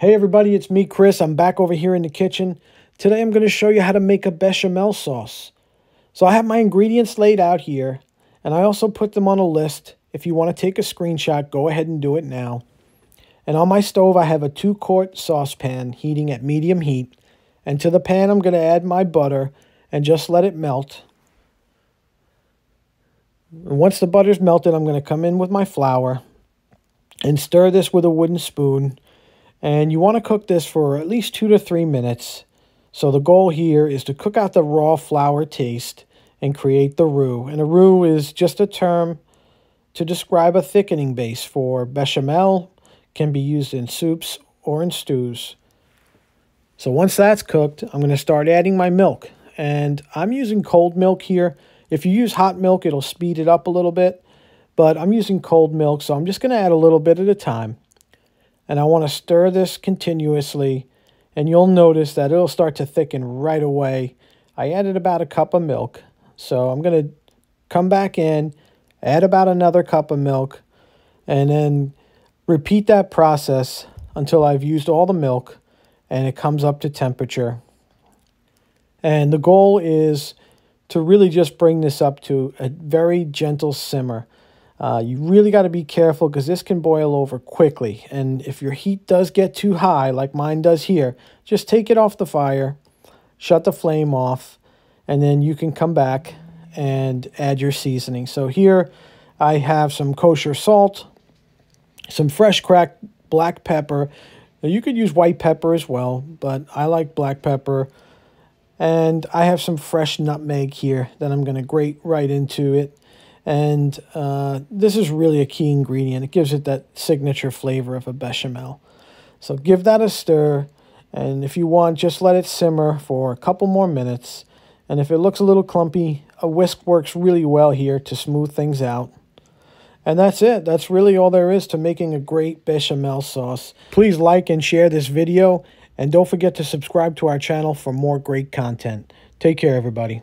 Hey everybody, it's me, Chris. I'm back over here in the kitchen. Today I'm going to show you how to make a bechamel sauce. So I have my ingredients laid out here, and I also put them on a list. If you want to take a screenshot, go ahead and do it now. And on my stove, I have a two-quart saucepan heating at medium heat. And to the pan, I'm going to add my butter and just let it melt. And once the butter's melted, I'm going to come in with my flour and stir this with a wooden spoon and you want to cook this for at least two to three minutes. So the goal here is to cook out the raw flour taste and create the roux. And a roux is just a term to describe a thickening base for bechamel, can be used in soups or in stews. So once that's cooked, I'm going to start adding my milk. And I'm using cold milk here. If you use hot milk, it'll speed it up a little bit. But I'm using cold milk, so I'm just going to add a little bit at a time and I want to stir this continuously and you'll notice that it'll start to thicken right away. I added about a cup of milk so I'm going to come back in add about another cup of milk and then repeat that process until I've used all the milk and it comes up to temperature. And the goal is to really just bring this up to a very gentle simmer. Uh, you really got to be careful because this can boil over quickly. And if your heat does get too high, like mine does here, just take it off the fire, shut the flame off, and then you can come back and add your seasoning. So here I have some kosher salt, some fresh cracked black pepper. Now you could use white pepper as well, but I like black pepper. And I have some fresh nutmeg here that I'm going to grate right into it. And uh, this is really a key ingredient. It gives it that signature flavor of a bechamel. So give that a stir. And if you want, just let it simmer for a couple more minutes. And if it looks a little clumpy, a whisk works really well here to smooth things out. And that's it. That's really all there is to making a great bechamel sauce. Please like and share this video. And don't forget to subscribe to our channel for more great content. Take care, everybody.